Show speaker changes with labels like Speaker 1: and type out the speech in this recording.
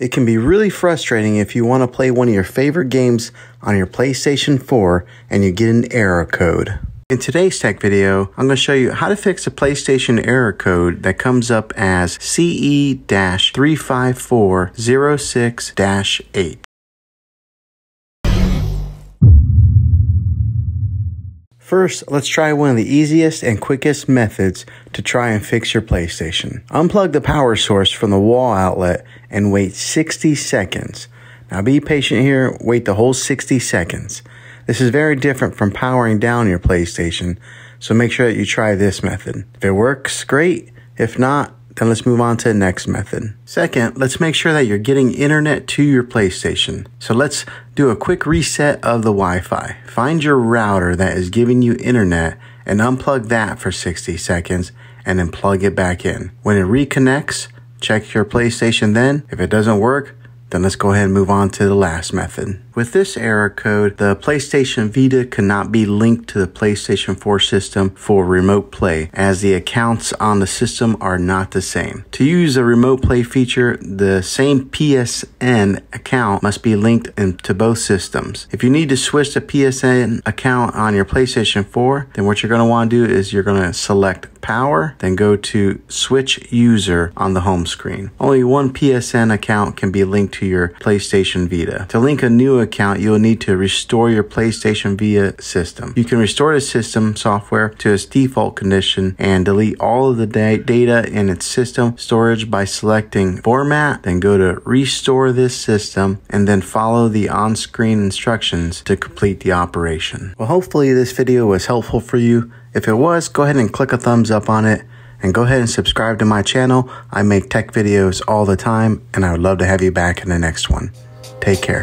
Speaker 1: It can be really frustrating if you want to play one of your favorite games on your PlayStation 4 and you get an error code. In today's tech video, I'm going to show you how to fix a PlayStation error code that comes up as CE-35406-8. First, let's try one of the easiest and quickest methods to try and fix your PlayStation. Unplug the power source from the wall outlet and wait 60 seconds. Now be patient here, wait the whole 60 seconds. This is very different from powering down your PlayStation, so make sure that you try this method. If it works, great. If not, then let's move on to the next method. Second, let's make sure that you're getting internet to your PlayStation. So let's do a quick reset of the Wi-Fi. Find your router that is giving you internet and unplug that for 60 seconds and then plug it back in. When it reconnects, check your PlayStation then. If it doesn't work, then let's go ahead and move on to the last method. With this error code, the PlayStation Vita cannot be linked to the PlayStation 4 system for remote play as the accounts on the system are not the same. To use the remote play feature, the same PSN account must be linked to both systems. If you need to switch the PSN account on your PlayStation 4, then what you're going to want to do is you're going to select power, then go to switch user on the home screen. Only one PSN account can be linked to your PlayStation Vita. To link a new account, you'll need to restore your PlayStation Vita system. You can restore the system software to its default condition and delete all of the da data in its system storage by selecting format, then go to restore this system and then follow the on-screen instructions to complete the operation. Well, hopefully this video was helpful for you. If it was, go ahead and click a thumbs up on it and go ahead and subscribe to my channel. I make tech videos all the time and I would love to have you back in the next one. Take care.